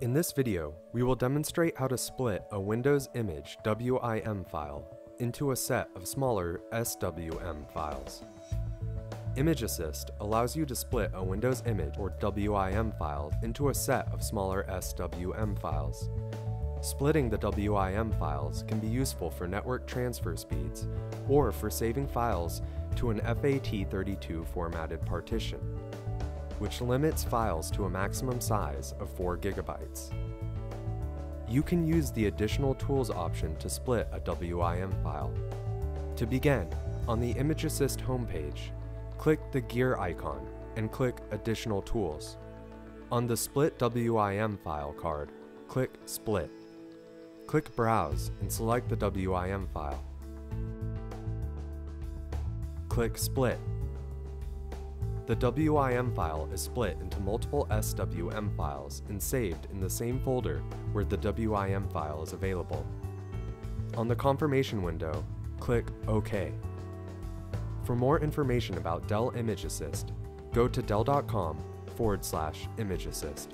In this video, we will demonstrate how to split a Windows image WIM file into a set of smaller SWM files. Image Assist allows you to split a Windows image or WIM file into a set of smaller SWM files. Splitting the WIM files can be useful for network transfer speeds or for saving files to an FAT32 formatted partition which limits files to a maximum size of 4 gigabytes. You can use the Additional Tools option to split a WIM file. To begin, on the Image Assist homepage, click the gear icon and click Additional Tools. On the Split WIM file card, click Split. Click Browse and select the WIM file. Click Split the WIM file is split into multiple SWM files and saved in the same folder where the WIM file is available. On the confirmation window, click OK. For more information about Dell Image Assist, go to dell.com forward slash image assist.